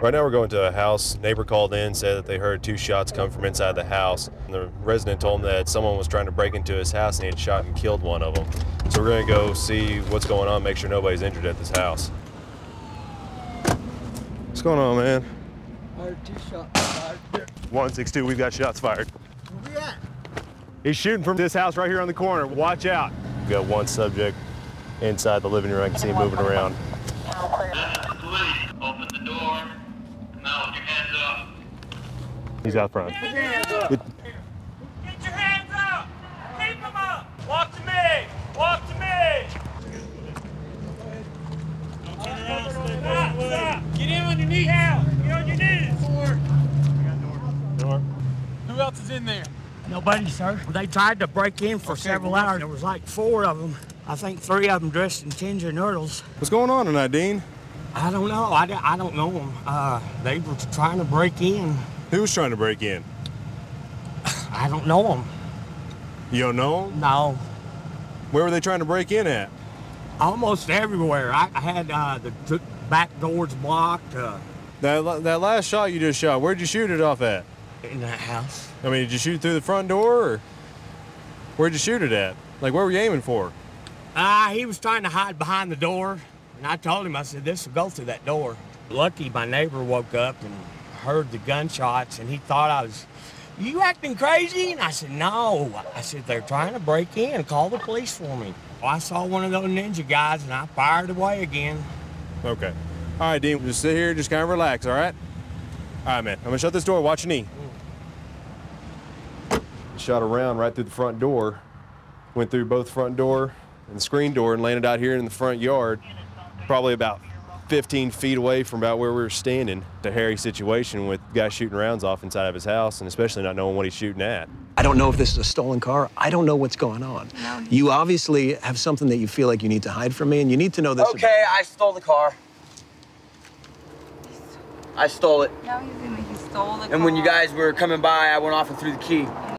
Right now we're going to a house. Neighbor called in, said that they heard two shots come from inside the house. And the resident told him that someone was trying to break into his house and he had shot and killed one of them. So we're going to go see what's going on, make sure nobody's injured at this house. What's going on, man? Two shots. Fired 162, we've got shots fired. Where we at? He's shooting from this house right here on the corner. Watch out. We got one subject inside the living room. I can see him moving around. This is the police. Open the door. Come out with your hands up. He's out front. Get your hands up! Keep them up! Walk to me! Walk to me! Stop, stop. Get in on your knees! Down. Get on your knees! Door. Who else is in there? Nobody, sir. They tried to break in for several hours. There was like four of them. I think three of them dressed in tinja nurtles. What's going on tonight, Dean? I don't know. I, I don't know them. Uh, they were trying to break in. Who was trying to break in? I don't know them. You don't know? them? No. Where were they trying to break in at? Almost everywhere. I, I had uh, the back doors blocked uh, That, that last shot you just shot, where'd you shoot it off at? in that house. I mean, did you shoot through the front door or where'd you shoot it at? Like, where were you aiming for? Uh, he was trying to hide behind the door. And I told him, I said, this will go through that door. Lucky my neighbor woke up and heard the gunshots and he thought I was, you acting crazy? And I said, no. I said, they're trying to break in. Call the police for me. Well, I saw one of those ninja guys and I fired away again. Okay. All right, Dean, just sit here, just kind of relax, all right? All right, man. I'm gonna shut this door. Watch your knee. Shot around right through the front door. Went through both front door and the screen door and landed out here in the front yard, probably about 15 feet away from about where we were standing. The hairy situation with guys shooting rounds off inside of his house and especially not knowing what he's shooting at. I don't know if this is a stolen car. I don't know what's going on. No. You obviously have something that you feel like you need to hide from me, and you need to know this. Okay, I stole the car. I stole it. No, you didn't. He stole the And when you guys were coming by, I went off and threw the key.